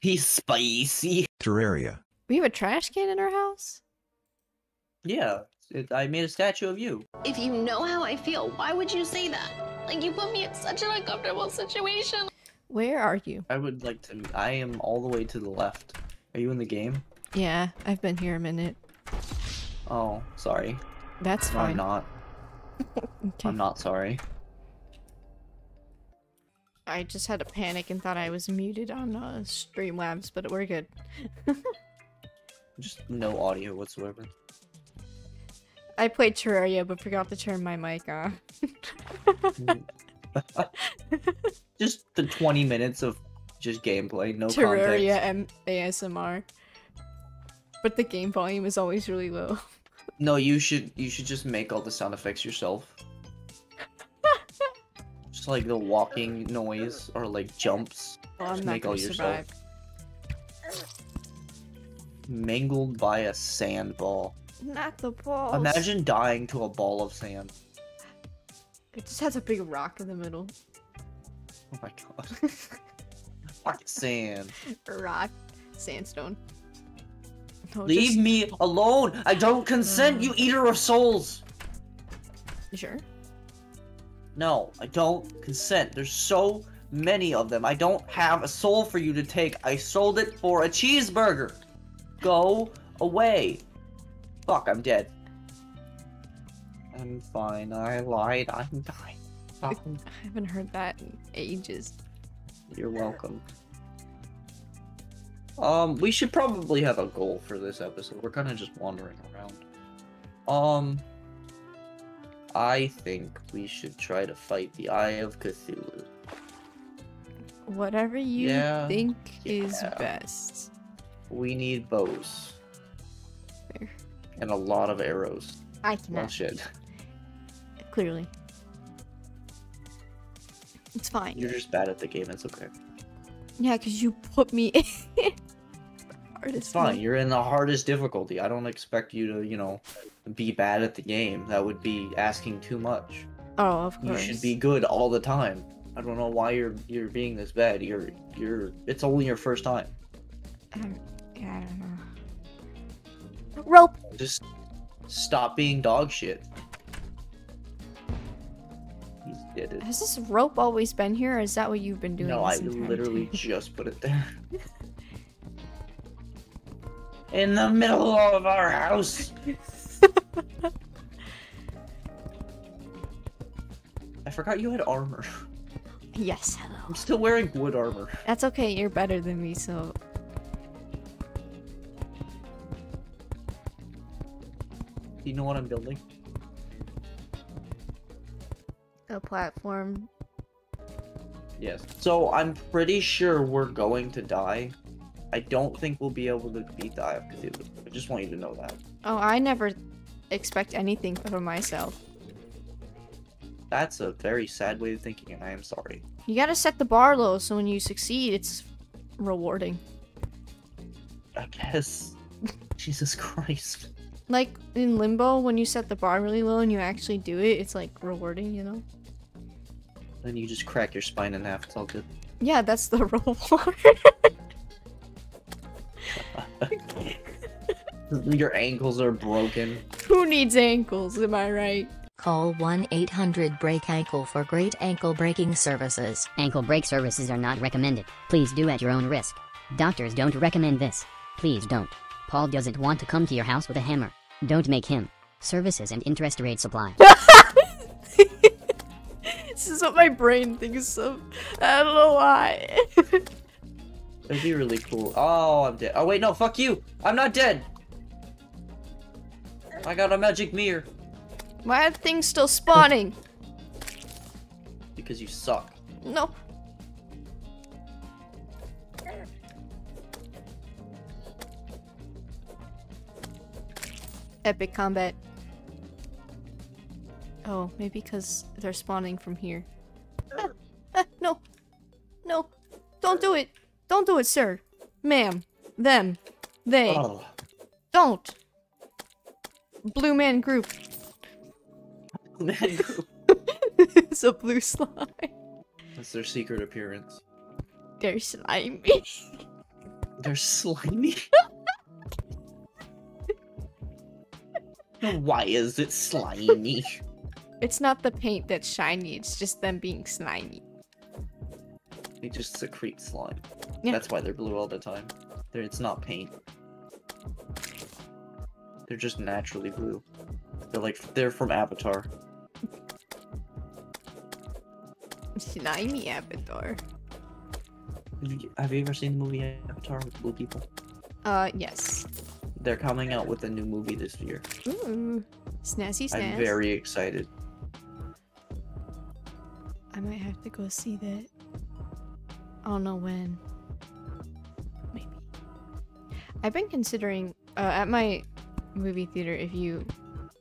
He's spicy. Terraria. We have a trash can in our house? Yeah, it, I made a statue of you. If you know how I feel, why would you say that? Like, you put me in such an uncomfortable situation. Where are you? I would like to. I am all the way to the left. Are you in the game? Yeah, I've been here a minute. Oh, sorry. That's No, I'm not. Okay. I'm not sorry. I just had a panic and thought I was muted on uh, Streamlabs, but we're good. Just no audio whatsoever. I played Terraria but forgot to turn my mic on. just the 20 minutes of just gameplay, no Terraria context. M ASMR. But the game volume is always really low. No, you should you should just make all the sound effects yourself. Like the walking noise or like jumps. Well, I'm make all yourself. Mangled by a sand ball. Not the balls. Imagine dying to a ball of sand. It just has a big rock in the middle. Oh my god. Fuck sand. rock. Sandstone. No, Leave just- me alone! I don't consent, mm. you eater of souls! You sure? No, I don't consent. There's so many of them. I don't have a soul for you to take. I sold it for a cheeseburger. Go away. Fuck, I'm dead. I'm fine. I lied. I'm dying. I haven't heard that in ages. You're welcome. Um, we should probably have a goal for this episode. We're kind of just wandering around. Um, I think we should try to fight the Eye of Cthulhu. Whatever you Yeah, think is best. We need bows Fair. and a lot of arrows. I Well, cannot. shit. Clearly. It's fine. You're just bad at the game. It's okay. Yeah, because you put me in. Hardest It's fine. one. You're in the hardest difficulty. I don't expect you to, you know, be bad at the game. That would be asking too much. Oh, of course. You should be good all the time. I don't know why you're you're being this bad. You're you're it's only your first time. Um, yeah, I don't know. Rope. Just stop being dog shit. He did it. Has this rope always been here, or is that what you've been doing? No, I literally time? just put it there. In the middle of our house. I forgot you had armor. yes, hello. I'm still wearing wood armor. That's okay. You're better than me, so Do you know what I'm building? a platform. Yes. So I'm pretty sure we're going to die. I don't think we'll be able to beat the Eye of Cthulhu. I just want you to know that. Oh, I never expect anything from myself. That's a very sad way of thinking, and I am sorry. You gotta set the bar low, so when you succeed, it's rewarding. I guess. Jesus Christ. Like in Limbo, when you set the bar really low and you actually do it, it's like rewarding, you know? Then you just crack your spine in half. It's all good. Yeah, that's the reward. Your ankles are broken. Who needs ankles, am I right? Call 1 800 Break Ankle for great ankle breaking services. Ankle break services are not recommended. Please do at your own risk. Doctors don't recommend this. Please don't. Paul doesn't want to come to your house with a hammer. Don't make him. Services and interest rate supply. This is what my brain thinks of. I don't know why. That'd be really cool. Oh, I'm dead. Oh, wait, no, fuck you. I'm not dead. I got a magic mirror. why are things still spawning? Because you suck. No. Epic combat. Oh, maybe because they're spawning from here. Ah, ah, no. No. Don't do it. Don't do it, sir. Ma'am. Them. They. Oh, Don't. Blue man group. man. group. it's a blue slime. That's their secret appearance. They're slimy. They're slimy. Why is it slimy? It's not the paint that's shiny, it's just them being slimy. They just secrete slime. Yeah. That's why they're blue all the time. They're, it's not paint. They're just naturally blue. They're like they're from Avatar. Slimy avatar. Have you, have you ever seen the movie Avatar with blue people? Uh, yes. They're coming out with a new movie this year. Ooh. Snazzy snaz. I'm very excited. I might have to go see that. I don't know when. Maybe. I've been considering uh, at my movie theater if you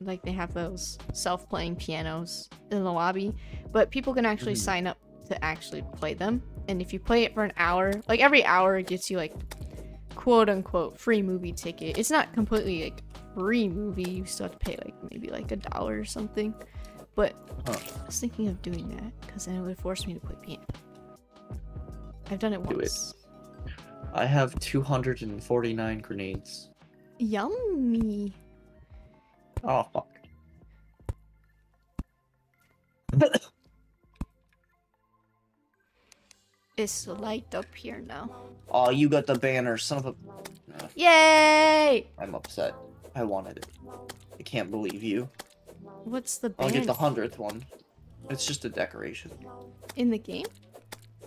like they have those self-playing pianos in the lobby, but people can actually Mhm. sign up to actually play them. And if you play it for an hour, like every hour it gets you like quote unquote free movie ticket. It's not completely like free movie. You still have to pay like maybe like a dollar or something. But Huh. I was thinking of doing that because then it would force me to play piano. I've done it Do it. once. I have 249 grenades. Yummy. Oh fuck. It's light up here now. Oh, you got the banner, son of a. Yay! I'm upset. I wanted it. I can't believe you. What's the I'll get the hundredth one. It's just a decoration. in the game?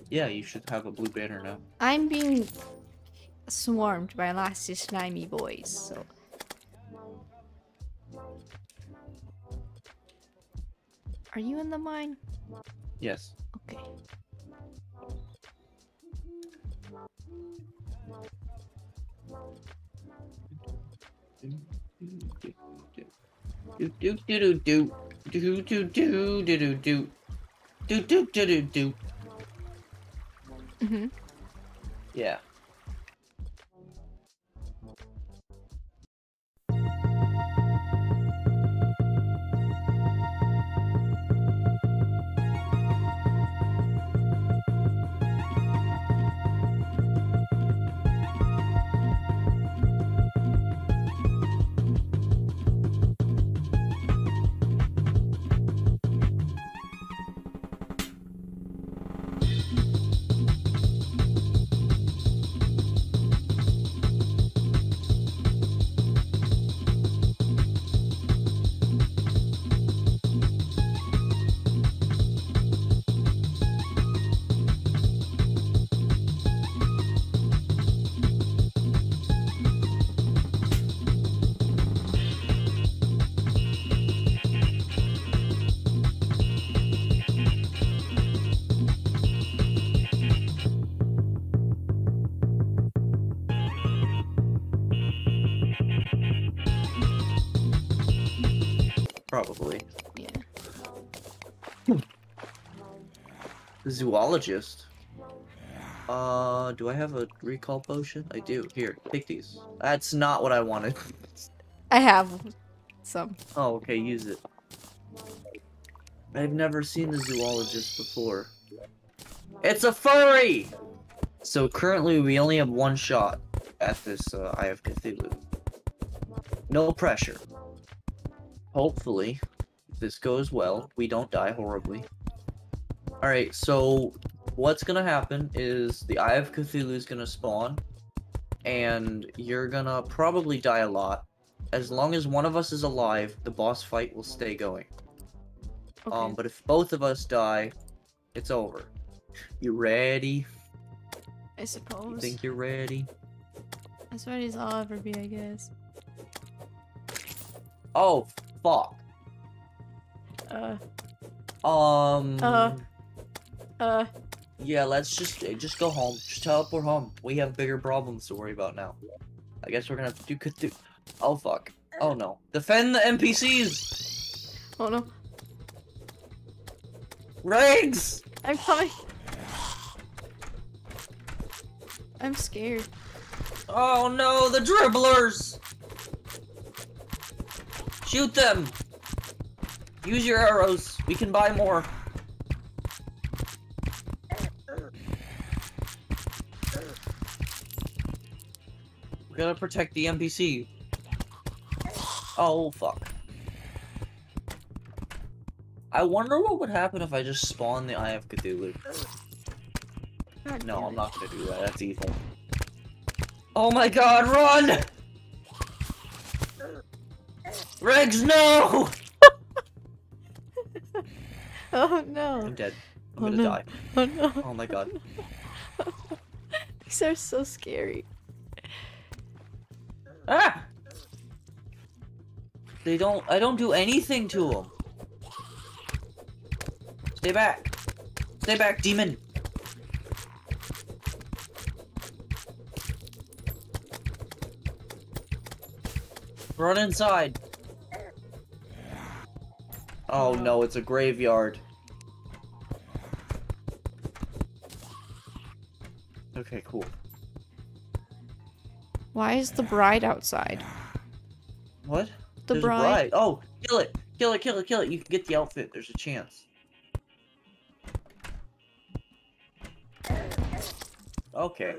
Yeah, you should have a blue banner now. I'm being swarmed by of slimy boys, so. Are you in the mine? Yes. Okay. Do do do do do do do do do do do do do do do do. Mm-hmm. Yeah. Probably. Yeah. Zoologist. Uh, do I have a recall potion? I do. Here, take these. That's not what I wanted. I have some. Oh, okay, use it. I've never seen the zoologist before. It's a furry! So currently we only have one shot at this uh, Eye of Cthulhu. No pressure. Hopefully, if this goes well, we don't die horribly. Alright, so what's gonna happen is the Eye of Cthulhu is gonna spawn, and you're gonna probably die a lot. As long as one of us is alive, the boss fight will stay going. Okay. Um, but if both of us die, it's over. You ready? I suppose. You think you're ready? As ready as I'll ever be, I guess. Oh, fuck. Uh, Um. Uh. uh, Yeah, let's just eh, just go home. Just teleport home. We have bigger problems to worry about now. I guess we're gonna have to do Cthulhu. Oh fuck. Oh no. Defend the NPCs. oh no. Regs. I'm coming. I'm scared. Oh no, the Dripplers. Shoot them. Use your arrows. We can buy more. We gotta protect the NPC. Oh, fuck. I wonder what would happen if I just spawned the Eye of Cthulhu. No, I'm not gonna do that. That's evil. Oh my god, run! Regs, no! Oh no. I'm dead. I'm Oh, gonna no. die. Oh no. Oh my god. These are so scary. Ah! They don't. I don't do anything to them. Stay back. Stay back, demon. Run inside. Oh no, it's a graveyard. Okay, cool. Why is the bride outside? What? The There's a bride. Oh, kill it! Kill it! Kill it! Kill it! You can get the outfit. There's a chance. Okay.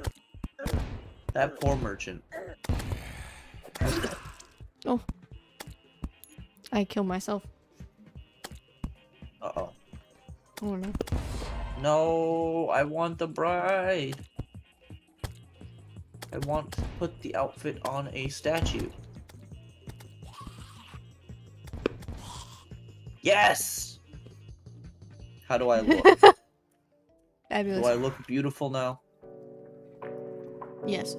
That poor merchant. Oh. I killed myself. Uh oh. Oh no. No, I want the bride. I want to put the outfit on a statue. Yes! How do I look? do I look beautiful now? Yes.